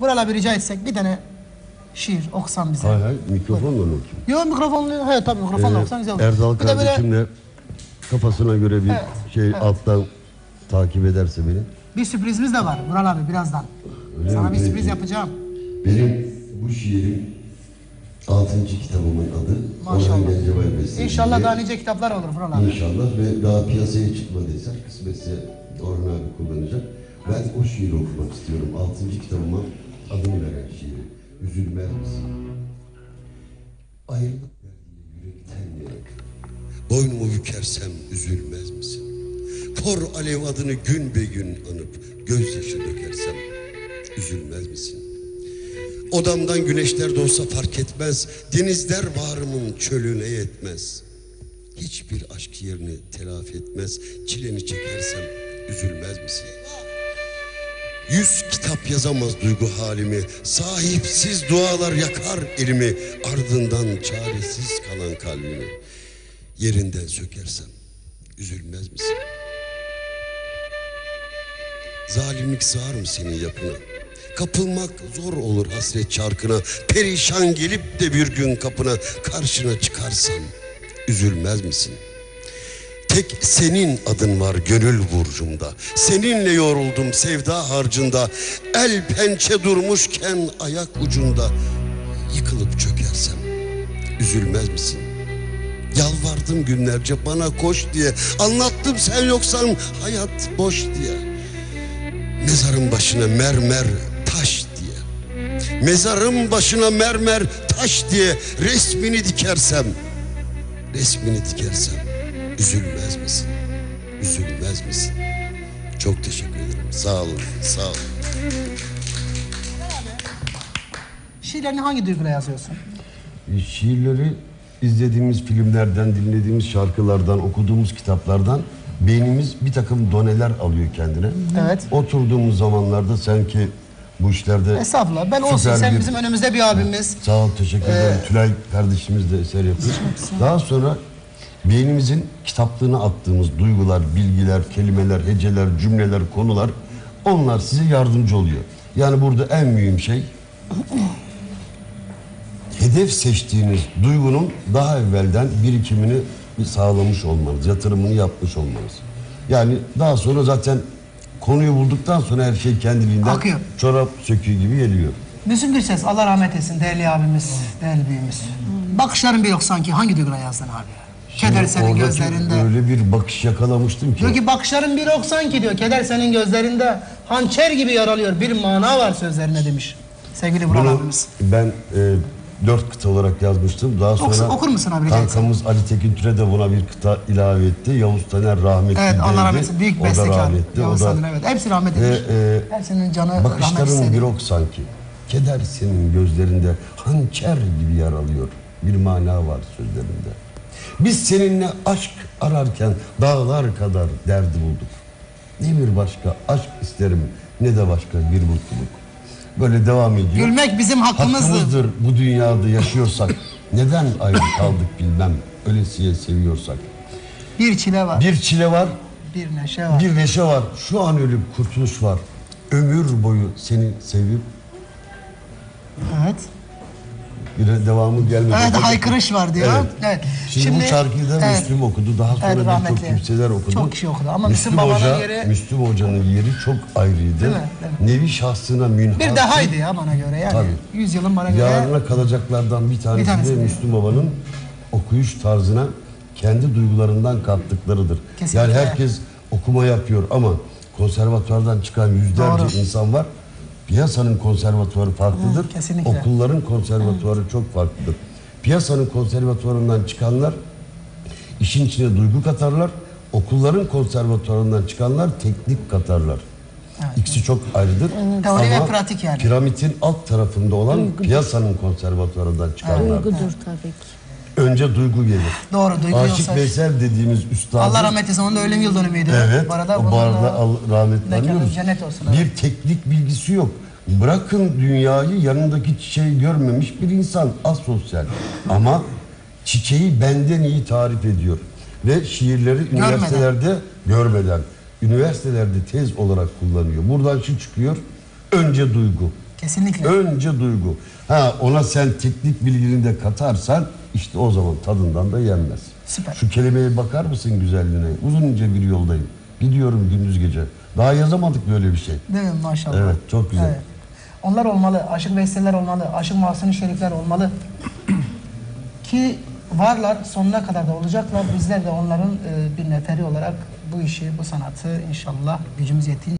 Vural abi rica etsek bir tane şiir okusan bize. Hay hay mikrofonla mı okuyayım? Yok mikrofonlu, he tabii mikrofonla Ee, okusan güzel olur. Erdal Bir de böyle kafasına göre bir Evet, şey alttan takip ederse beni. bir sürprizimiz de var Vural abi birazdan. Öyle Sana mi? bir sürpriz yapacağım. Benim bu şiirim 6. kitabımın adı. Maşallah. İnşallah daha nice kitaplar olur Vural abi. İnşallah ve daha piyasaya çıkmadıysa kısmetse Orhan abi kullanacak. Ben o şiiri okumak istiyorum. 6. kitabıma. Üzülmez? Ayrılık verdiği yürekten yere. Boynumu bükersem üzülmez misin? Kor alev adını gün be gün anıp gözyaşı dökersem üzülmez misin? Odamdan güneşler doğsa fark etmez, denizler varımın çölüne yetmez. Hiçbir aşk yerini telafi etmez, çileni çekersem üzülmez misin? Yüz kitap yazamaz duygu halimi, sahipsiz dualar yakar elimi, ardından çaresiz kalan kalbimi. Yerinden sökersem üzülmez misin? Zalimlik sığar mı senin yapına? Kapılmak zor olur hasret çarkına. Perişan gelip de bir gün kapına karşına çıkarsam üzülmez misin? Tek senin adın var gönül burcumda. Seninle yoruldum sevda harcında. El pençe durmuşken ayak ucunda. Yıkılıp çökersem üzülmez misin? Yalvardım günlerce bana koş diye. Anlattım sen yoksan hayat boş diye. Mezarın başına mermer taş diye. Mezarın başına mermer taş diye resmini dikersem, resmini dikersem üzülmez misin? Üzülmez misin? Çok teşekkür ederim. Sağ olun, sağ olun. Şiirlerini hangi duyguyla yazıyorsun? Şiirleri izlediğimiz filmlerden, dinlediğimiz şarkılardan, okuduğumuz kitaplardan beynimiz bir takım doneler alıyor kendine. Evet. Oturduğumuz zamanlarda sanki bu işlerde Estağfurullah. Ben olsun. Sen bir- bizim önümüzde bir abimiz. Sağ ol, teşekkür Ee, ederim. Tülay kardeşimiz de eser yapıyor. Daha sonra beynimizin kitaplığına attığımız duygular, bilgiler, kelimeler, heceler, cümleler, konular onlar size yardımcı oluyor. Yani burada en mühim şey hedef seçtiğiniz duygunun daha evvelden birikimini bir sağlamış olmanız, yatırımını yapmış olmanız. Yani daha sonra zaten konuyu bulduktan sonra her şey kendiliğinden Akıyor. çorap söküğü gibi geliyor. Müslüm Gürses Allah rahmet etsin değerli abimiz, değerli büyüğümüz. Bakışların bir yok sanki hangi duyguyla yazdın abi? Keder senin oradaki gözlerinde. Öyle bir bakış yakalamıştım ki. Diyor ki bakışların bir yok sanki diyor. Keder senin gözlerinde hançer gibi yaralıyor. Bir mana var sözlerine demiş. Sevgili Vural Bunu abimiz. ben e, dört kıta olarak yazmıştım. Daha sonra Okusun- okur musun abi kankamız Ali Tekin Türe de buna bir kıta ilave etti. Yavuz Taner rahmetli Evet Allah rahmet etsin. Büyük O da bestekar. rahmetli. Yavuz o da, Sandır, evet. Hepsi rahmet Ve, etmiş. e, Hepsinin canı Bakışların bir ok sanki. Keder senin gözlerinde hançer gibi yaralıyor. Bir mana var sözlerinde. Biz seninle aşk ararken dağlar kadar derdi bulduk. Ne bir başka aşk isterim ne de başka bir mutluluk. Böyle devam ediyor. Gülmek bizim hakkımızdır. Hakkımızdır bu dünyada yaşıyorsak. Neden ayrı kaldık bilmem. Ölesiye seviyorsak. Bir çile var. Bir, Bir çile var, neşe var. bir neşe var. Şu an ölüp kurtuluş var. Ömür boyu seni sevip Evet. Bir de devamı gelmedi. Evet haykırış var diyor. Evet. Evet. Şimdi, bu şarkıyı da evet. Müslüm okudu. Daha sonra Evet, rahmetli. kimseler okudu. Çok kişi okudu ama Müslüm Baba'nın Hoca, yeri- Müslüm Hoca'nın yeri çok ayrıydı. Değil mi? Değil Nevi şahsına münhasır. Bir dahaydı ya bana göre yani. Tabii. Yüzyılın bana göre. Yarına kalacaklardan bir tanesi, tanesi de de. Müslüm Baba'nın okuyuş tarzına kendi duygularından kattıklarıdır. Kesinlikle. Yani herkes okuma yapıyor ama konservatuvardan çıkan yüzlerce Doğru. insan var. Piyasanın konservatuvarı farklıdır. Hı, kesinlikle. Okulların konservatuvarı çok farklıdır. Piyasanın konservatuvarından çıkanlar işin içine duygu katarlar. Okulların konservatuvarından çıkanlar teknik katarlar. İkisi çok ayrıdır. Teori ve pratik yani. Piramidin alt tarafında olan piyasanın konservatuvarından çıkanlar. Duygudur tabii ki. Önce duygu gelir. Doğru duygu Aşık yoksa- Veysel dediğimiz üstadı. Allah rahmet eylesin. Onun da ölüm yıl dönümüydü. Evet. Bu arada o bunun barda da al- rahmetli mekanı anıyoruz. cennet olsun, Bir evet. teknik bilgisi yok. Bırakın dünyayı yanındaki çiçeği görmemiş bir insan asosyal. Ama çiçeği benden iyi tarif ediyor. Ve şiirleri üniversitelerde görmeden, üniversitelerde tez olarak kullanıyor. Buradan şu çıkıyor. Önce duygu. Kesinlikle. Önce duygu. Ha ona sen teknik bilgini de katarsan işte o zaman tadından da yenmez. Süper. Şu kelimeye bakar mısın güzelliğine? Uzunca bir yoldayım. Gidiyorum gündüz gece. Daha yazamadık böyle bir şey. Değil mi maşallah? Evet, çok güzel. Onlar olmalı, aşık vesileler olmalı, aşık mahzuni şerifler olmalı. Ki varlar, sonuna kadar da olacaklar. Bizler de onların e, bir neferi olarak bu işi, bu sanatı inşallah gücümüz yettiğince